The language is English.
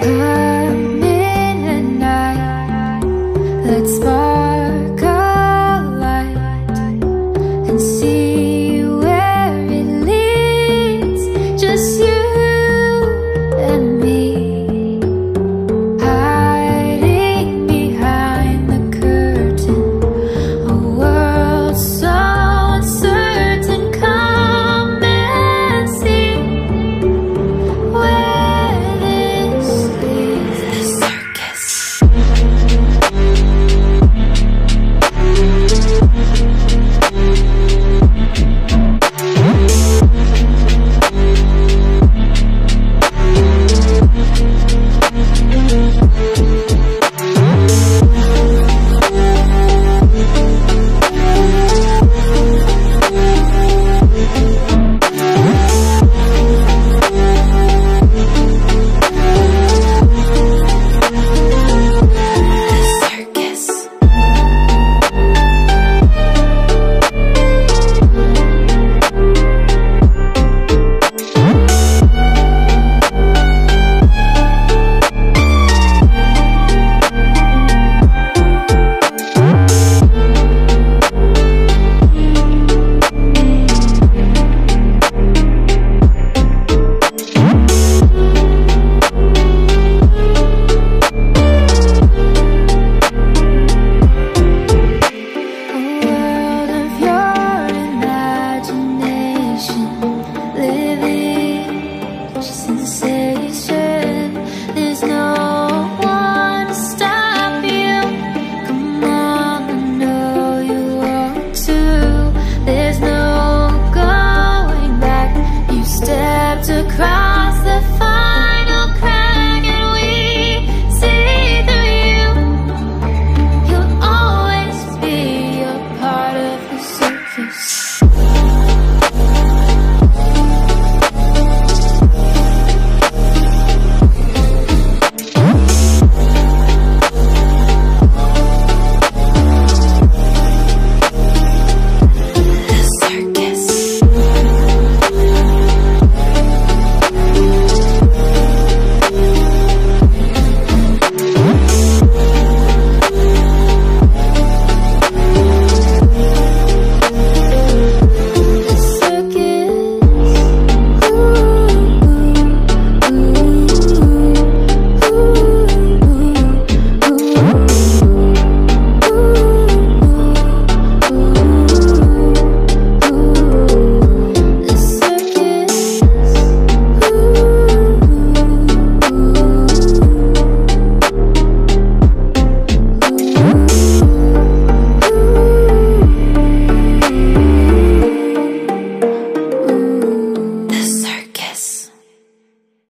living just in the